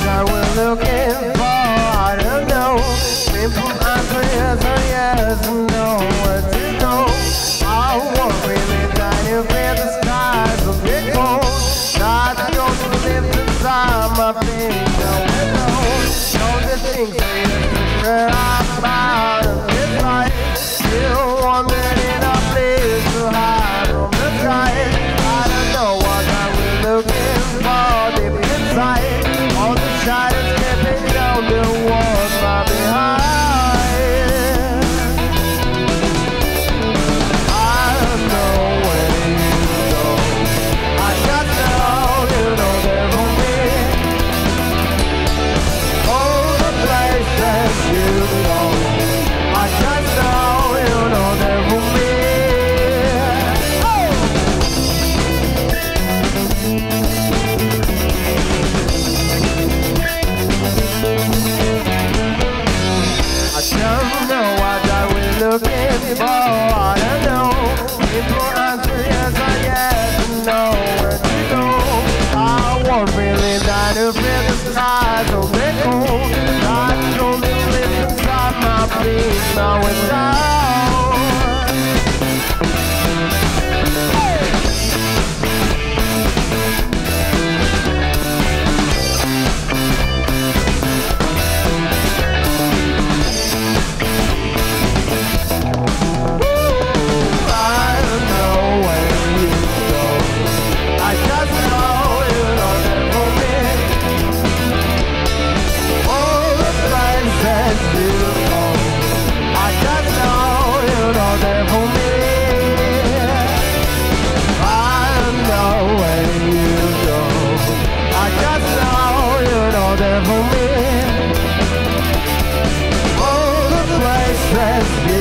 what I was looking for. I don't know. Simple answers, out for years and years to go. I want really that you the skies of big bone. Not going to live inside my I've been. Know the things that you. Feeling down to feel the cold. Live inside my. Now it's time. has been.